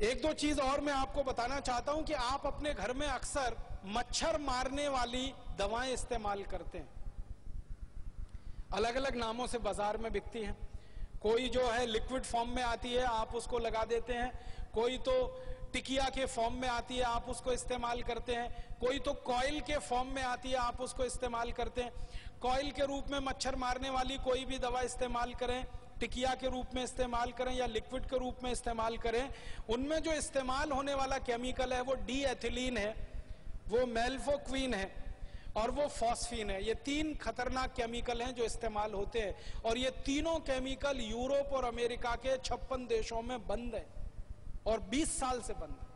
एक दो चीज़ और मैं आपको बताना चाहता हूँ कि आप अपने घर में अक्सर मच्छर मारने वाली दवाएँ इस्तेमाल करते हैं। अलग अलग नामों से बाज़ार में बिकती हैं। कोई जो है लिक्विड फॉर्म में आती है, आप उसको लगा देते हैं। कोई तो टिकिया के फॉर्म में आती है, आप उसको इस्तेमाल करते हैं। कोई तो कॉयल के फॉर्म में आती है, आप उसको इस्तेमाल करते हैं। कॉयल के रूप में मच्छर मारने वाली कोई भी दवा इस्तेमाल करें टिकिया के रूप में इस्तेमाल करें या लिक्विड के रूप में इस्तेमाल करें, उनमें जो इस्तेमाल होने वाला केमिकल है वो डी एथिलीन है, वो मेल्फोक्वीन है और वो फॉस्फीन है। ये तीन खतरनाक केमिकल हैं जो इस्तेमाल होते हैं और ये तीनों केमिकल यूरोप और अमेरिका के छप्पन देशों में बंद है और 20 साल से बंद है।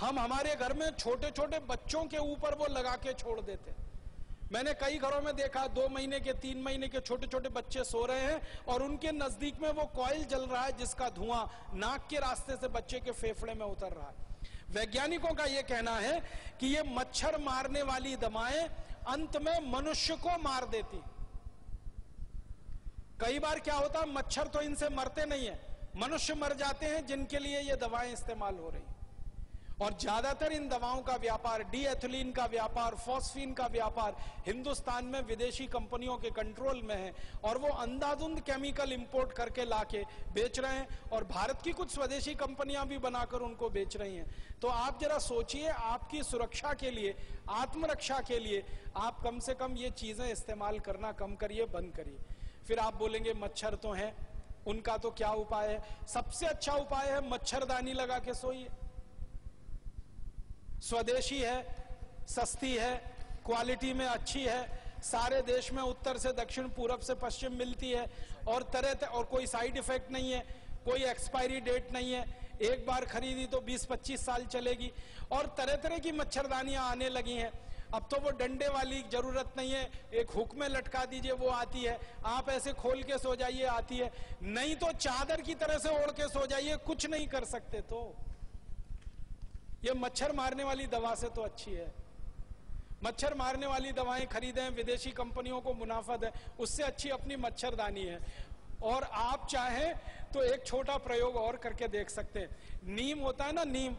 हम हमारे घर में छोटे छोटे बच्चों के ऊपर वो लगा के छोड़ देते हैं। मैंने कई घरों में देखा, दो महीने के, तीन महीने के छोटे छोटे बच्चे सो रहे हैं और उनके नज़दीक में वो कॉयल जल रहा है जिसका धुआँ नाक के रास्ते से बच्चे के फेफड़े में उतर रहा है। वैज्ञानिकों का यह कहना है कि ये मच्छर मारने वाली दवाएँ अंत में मनुष्य को मार देती कई बार क्या होता है मच्छर तो इनसे मरते नहीं है, मनुष्य मर जाते हैं जिनके लिए ये दवाएँ इस्तेमाल हो रही और ज़्यादातर इन दवाओं का व्यापार डी एथिलीन का व्यापार, फॉस्फीन का व्यापार हिंदुस्तान में विदेशी कंपनियों के कंट्रोल में है और वो अंधाधुंध केमिकल इंपोर्ट करके लाके बेच रहे हैं और भारत की कुछ स्वदेशी कंपनियाँ भी बनाकर उनको बेच रही हैं। तो आप जरा सोचिए आपकी सुरक्षा के लिए, आत्मरक्षा के लिए आप कम से कम ये चीज़ें इस्तेमाल करना कम करिए, बंद करिए। फिर आप बोलेंगे, मच्छर तो है, उनका तो क्या उपाय है? सबसे अच्छा उपाय है मच्छरदानी लगा के सोइए। स्वदेशी है, सस्ती है, क्वालिटी में अच्छी है, सारे देश में उत्तर से दक्षिण, पूरब से पश्चिम मिलती है, और तरह तरह और कोई साइड इफ़ेक्ट नहीं है, कोई एक्सपायरी डेट नहीं है, एक बार खरीदी तो 20-25 साल चलेगी, और तरह तरह की मच्छरदानियाँ आने लगी हैं। अब तो वो डंडे वाली ज़रूरत नहीं है, एक हुक में लटका दीजिए, वो आती है, आप ऐसे खोल के सो जाइए, आती है। नहीं तो चादर की तरह से ओढ़ के सो जाइए, कुछ नहीं कर सकते तो। ये मच्छर मारने वाली दवा से तो अच्छी है। मच्छर मारने वाली दवाएँ खरीदें, विदेशी कंपनियों को मुनाफा दें, उससे अच्छी अपनी मच्छरदानी है। और आप चाहें तो एक छोटा प्रयोग और करके देख सकते हैं। नीम होता है ना, नीम।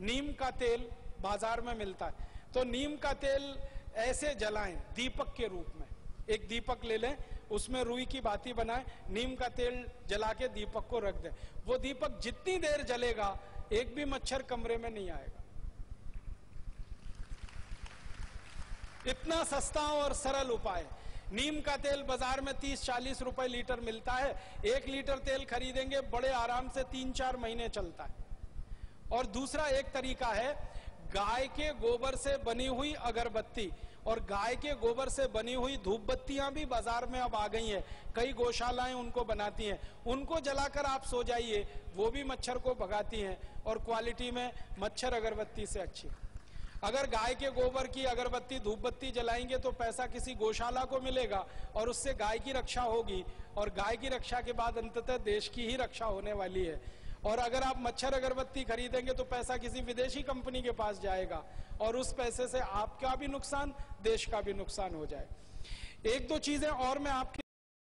नीम का तेल बाज़ार में मिलता है। तो नीम का तेल ऐसे जलाएँ, दीपक के रूप में। एक दीपक ले लें, उसमें रुई की बाती बनाएँ, नीम का तेल जला के दीपक को रख दें। वो दीपक जितनी देर जलेगा एक भी मच्छर कमरे में नहीं आएगा। इतना सस्ता और सरल उपाय। नीम का तेल बाज़ार में 30-40 रुपए लीटर मिलता है। एक लीटर तेल खरीदेंगे, बड़े आराम से तीन चार महीने चलता है। और दूसरा एक तरीका है गाय के गोबर से बनी हुई अगरबत्ती और गाय के गोबर से बनी हुई धूप बत्तियाँ भी बाज़ार में अब आ गई हैं। कई गौशालाएँ उनको बनाती हैं। उनको जलाकर आप सो जाइए, वो भी मच्छर को भगाती हैं और क्वालिटी में मच्छर अगरबत्ती से अच्छी अगर गाय के गोबर की अगरबत्ती धूप बत्ती जलाएँगे तो पैसा किसी गौशाला को मिलेगा और उससे गाय की रक्षा होगी और गाय की रक्षा के बाद अंततः देश की ही रक्षा होने वाली है। और अगर आप मच्छर अगरबत्ती खरीदेंगे तो पैसा किसी विदेशी कंपनी के पास जाएगा और उस पैसे से आपका भी नुकसान, देश का भी नुकसान हो जाए। एक दो चीज़ें और मैं आपके